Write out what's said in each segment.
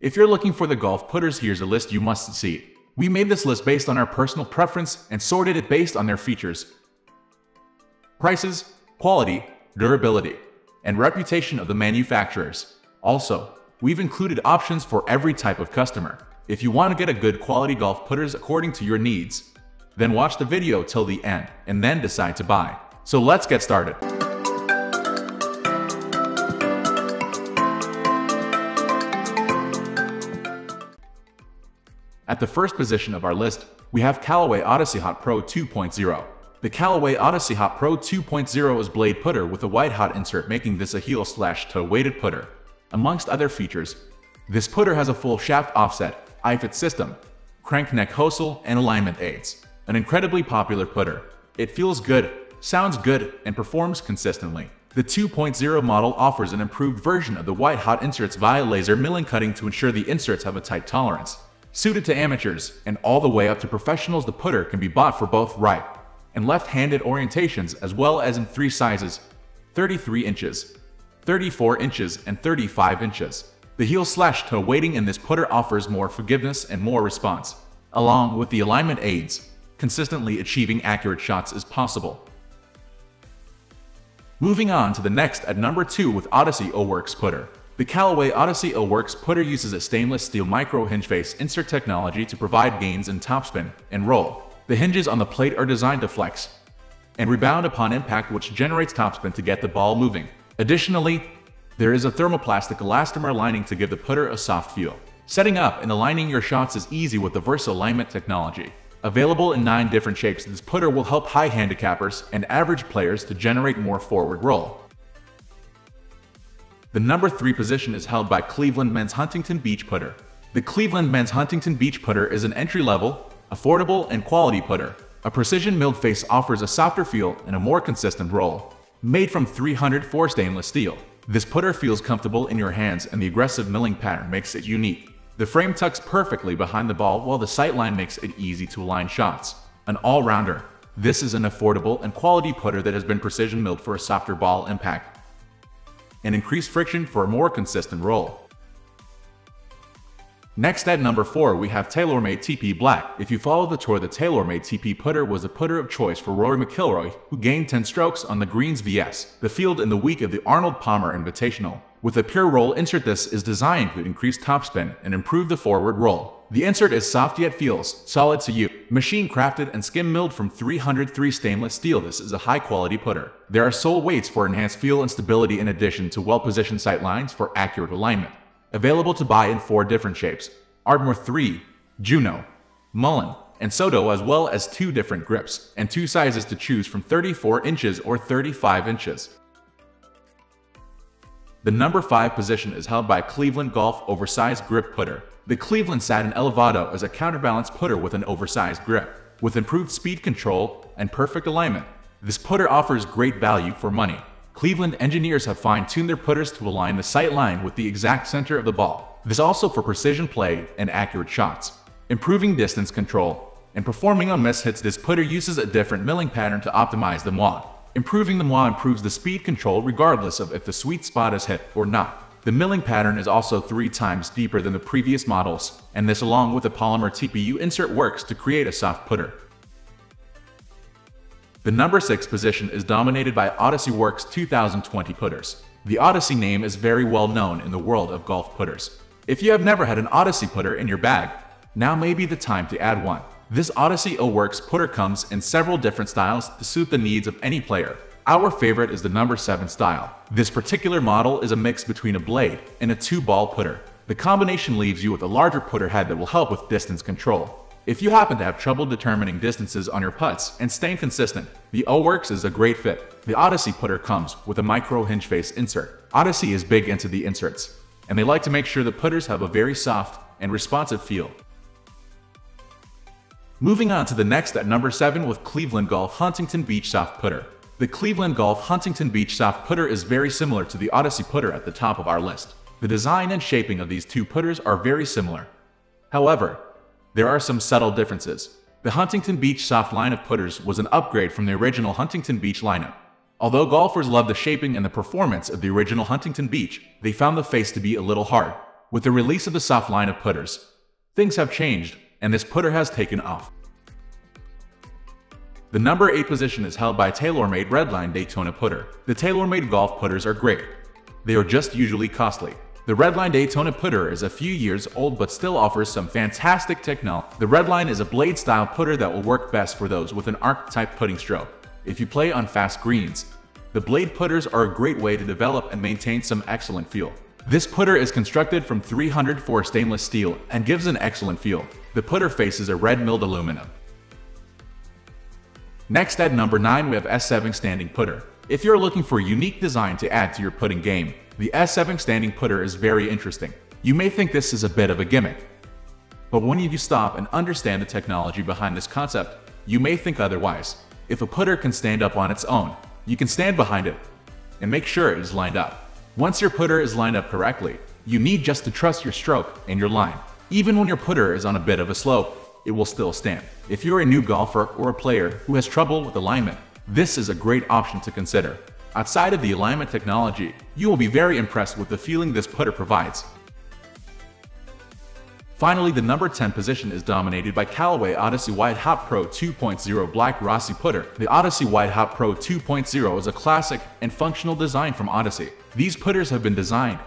If you're looking for the golf putters, here's a list you must see. We made this list based on our personal preference and sorted it based on their features, prices, quality, durability, and reputation of the manufacturers. Also, we've included options for every type of customer. If you want to get a good quality golf putters according to your needs, then watch the video till the end and then decide to buy. So let's get started. At the first position of our list, we have Callaway Odyssey Hot Pro 2.0. The Callaway Odyssey Hot Pro 2.0 is blade putter with a white hot insert making this a heel slash toe weighted putter. Amongst other features, this putter has a full shaft offset, iFit system, crank neck hosel, and alignment aids. An incredibly popular putter. It feels good, sounds good, and performs consistently. The 2.0 model offers an improved version of the white hot inserts via laser milling cutting to ensure the inserts have a tight tolerance. Suited to amateurs and all the way up to professionals, the putter can be bought for both right and left-handed orientations as well as in three sizes, 33 inches, 34 inches, and 35 inches. The heel slash toe weighting in this putter offers more forgiveness and more response. Along with the alignment aids, consistently achieving accurate shots is possible. Moving on to the next at number 2 with Odyssey O-Works putter. The Callaway Odyssey O-Works putter uses a stainless steel micro hinge face insert technology to provide gains in topspin and roll. The hinges on the plate are designed to flex and rebound upon impact which generates topspin to get the ball moving. Additionally, there is a thermoplastic elastomer lining to give the putter a soft feel. Setting up and aligning your shots is easy with the Versa alignment technology. Available in 9 different shapes, this putter will help high handicappers and average players to generate more forward roll. The number 3 position is held by Cleveland Men's Huntington Beach Putter. The Cleveland Men's Huntington Beach Putter is an entry-level, affordable, and quality putter. A precision milled face offers a softer feel and a more consistent roll. Made from 304 stainless steel, this putter feels comfortable in your hands and the aggressive milling pattern makes it unique. The frame tucks perfectly behind the ball while the sightline makes it easy to align shots. An all-rounder, this is an affordable and quality putter that has been precision milled for a softer ball impact and increase friction for a more consistent roll. Next at number 4 we have TaylorMade TP Black. If you follow the tour the TaylorMade TP putter was a putter of choice for Rory McIlroy who gained 10 strokes on the Greens VS, the field in the week of the Arnold Palmer Invitational. With a pure roll insert this is designed to increase topspin and improve the forward roll. The insert is soft yet feels solid to you. Machine crafted and skim milled from 303 stainless steel this is a high quality putter. There are sole weights for enhanced feel and stability in addition to well positioned sight lines for accurate alignment. Available to buy in four different shapes, Ardmore 3, Juno, Mullen, and Soto as well as two different grips, and two sizes to choose from 34 inches or 35 inches. The number 5 position is held by a Cleveland Golf Oversized Grip Putter. The Cleveland Satin Elevado is a counterbalance putter with an oversized grip. With improved speed control and perfect alignment, this putter offers great value for money. Cleveland engineers have fine-tuned their putters to align the sight line with the exact center of the ball. This also for precision play and accurate shots. Improving distance control and performing on miss hits this putter uses a different milling pattern to optimize the moi. Improving the moi improves the speed control regardless of if the sweet spot is hit or not. The milling pattern is also three times deeper than the previous models, and this along with the polymer TPU insert works to create a soft putter. The number 6 position is dominated by Odyssey Works 2020 putters. The Odyssey name is very well known in the world of golf putters. If you have never had an Odyssey putter in your bag, now may be the time to add one. This Odyssey O-Works putter comes in several different styles to suit the needs of any player. Our favorite is the number 7 style. This particular model is a mix between a blade and a two-ball putter. The combination leaves you with a larger putter head that will help with distance control. If you happen to have trouble determining distances on your putts and staying consistent, the O-Works is a great fit. The Odyssey putter comes with a micro hinge face insert. Odyssey is big into the inserts, and they like to make sure the putters have a very soft and responsive feel. Moving on to the next at number 7 with Cleveland Golf Huntington Beach Soft Putter. The Cleveland Golf Huntington Beach Soft Putter is very similar to the Odyssey putter at the top of our list. The design and shaping of these two putters are very similar. However, there are some subtle differences. The Huntington Beach soft line of putters was an upgrade from the original Huntington Beach lineup. Although golfers love the shaping and the performance of the original Huntington Beach, they found the face to be a little hard. With the release of the soft line of putters, things have changed, and this putter has taken off. The number 8 position is held by TaylorMade Redline Daytona putter. The TaylorMade golf putters are great. They are just usually costly. The Redline Daytona putter is a few years old but still offers some fantastic technology. The Redline is a blade-style putter that will work best for those with an arc-type putting stroke. If you play on fast greens, the blade putters are a great way to develop and maintain some excellent feel. This putter is constructed from 304 stainless steel and gives an excellent feel. The putter faces a red milled aluminum. Next at number 9 we have S7 Standing Putter. If you're looking for a unique design to add to your putting game, the S7 Standing Putter is very interesting. You may think this is a bit of a gimmick, but when you stop and understand the technology behind this concept, you may think otherwise. If a putter can stand up on its own, you can stand behind it and make sure it is lined up. Once your putter is lined up correctly, you need just to trust your stroke and your line. Even when your putter is on a bit of a slope, it will still stand. If you're a new golfer or a player who has trouble with alignment, this is a great option to consider. Outside of the alignment technology, you will be very impressed with the feeling this putter provides. Finally, the number 10 position is dominated by Callaway Odyssey White Hot Pro 2.0 Black Rossie Putter. The Odyssey White Hot Pro 2.0 is a classic and functional design from Odyssey. These putters have been designed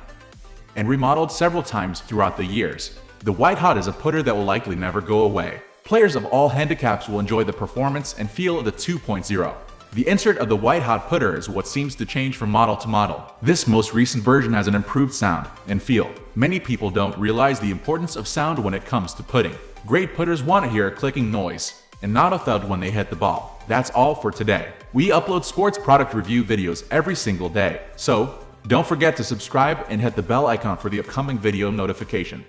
and remodeled several times throughout the years. The White Hot is a putter that will likely never go away. Players of all handicaps will enjoy the performance and feel of the 2.0. The insert of the White Hot putter is what seems to change from model to model. This most recent version has an improved sound and feel. Many people don't realize the importance of sound when it comes to putting. Great putters want to hear a clicking noise and not a thud when they hit the ball. That's all for today. We upload sports product review videos every single day, so don't forget to subscribe and hit the bell icon for the upcoming video notification.